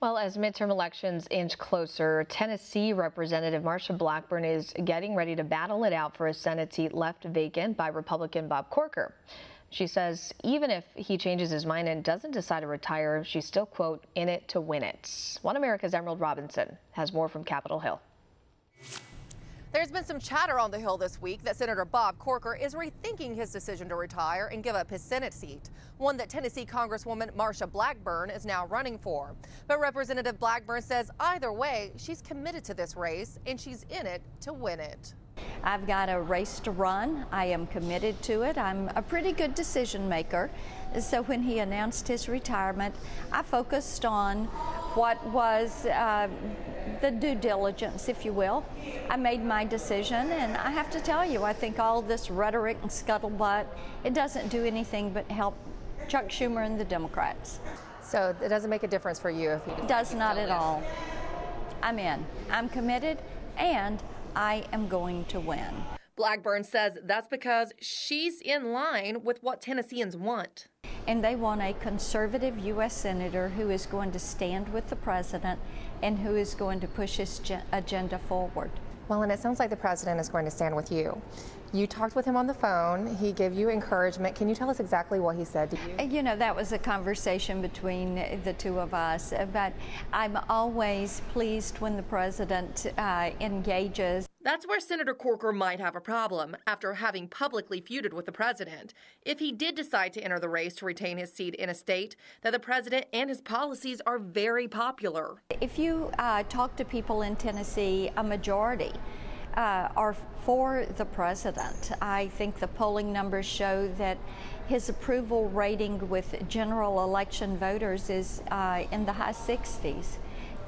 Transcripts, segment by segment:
Well, as midterm elections inch closer, Tennessee Representative Marsha Blackburn is getting ready to battle it out for a Senate seat left vacant by Republican Bob Corker. She says even if he changes his mind and doesn't decide to retire, she's still, quote, in it to win it. One America's Emerald Robinson has more from Capitol Hill. There's been some chatter on the Hill this week that Senator Bob Corker is rethinking his decision to retire and give up his Senate seat, one that Tennessee Congresswoman Marsha Blackburn is now running for. But Representative Blackburn says either way, she's committed to this race and she's in it to win it. I've got a race to run. I am committed to it. I'm a pretty good decision maker. So when he announced his retirement, I focused on what was uh, the due diligence, if you will. I made my decision, and I have to tell you, I think all this rhetoric and scuttlebutt, it doesn't do anything but help Chuck Schumer and the Democrats. So it doesn't make a difference for you if you does not at all. I'm in. I'm committed, and I am going to win. Blackburn says that's because she's in line with what Tennesseans want. And they want a conservative U.S. Senator who is going to stand with the president and who is going to push his agenda forward. Well, and it sounds like the president is going to stand with you. You talked with him on the phone. He gave you encouragement. Can you tell us exactly what he said to you? Uh, you know, that was a conversation between the two of us. But I'm always pleased when the president uh, engages. That's where Senator Corker might have a problem after having publicly feuded with the president. If he did decide to enter the race to retain his seat in a state that the president and his policies are very popular. If you uh, talk to people in Tennessee, a majority uh, are for the president. I think the polling numbers show that his approval rating with general election voters is uh, in the high 60s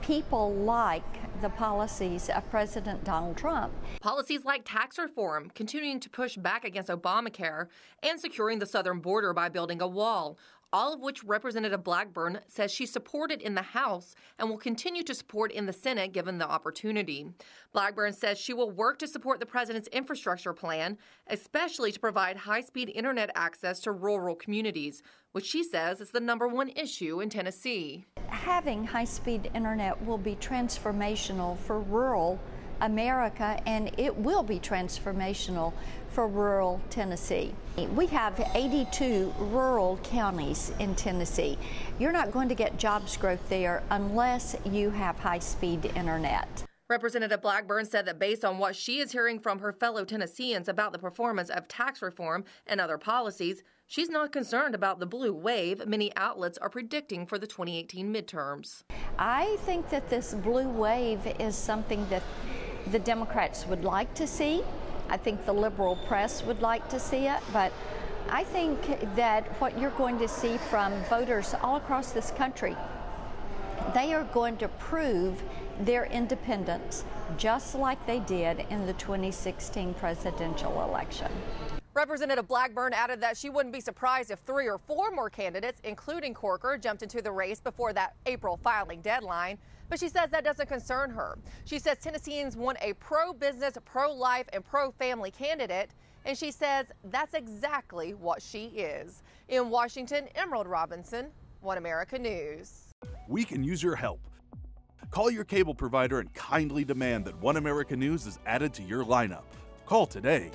people like the policies of President Donald Trump. Policies like tax reform, continuing to push back against Obamacare, and securing the southern border by building a wall all of which Representative Blackburn says she supported in the House and will continue to support in the Senate given the opportunity. Blackburn says she will work to support the president's infrastructure plan, especially to provide high speed internet access to rural communities, which she says is the number one issue in Tennessee. Having high speed internet will be transformational for rural America, and it will be transformational for rural Tennessee. We have 82 rural counties in Tennessee. You're not going to get jobs growth there unless you have high speed internet. Representative Blackburn said that based on what she is hearing from her fellow Tennesseans about the performance of tax reform and other policies, she's not concerned about the blue wave many outlets are predicting for the 2018 midterms. I think that this blue wave is something that the Democrats would like to see. I think the liberal press would like to see it, but I think that what you're going to see from voters all across this country, they are going to prove their independence just like they did in the 2016 presidential election. Representative Blackburn added that she wouldn't be surprised if three or four more candidates, including Corker, jumped into the race before that April filing deadline. But she says that doesn't concern her. She says Tennesseans want a pro business, pro life, and pro family candidate. And she says that's exactly what she is. In Washington, Emerald Robinson, One America News. We can use your help. Call your cable provider and kindly demand that One America News is added to your lineup. Call today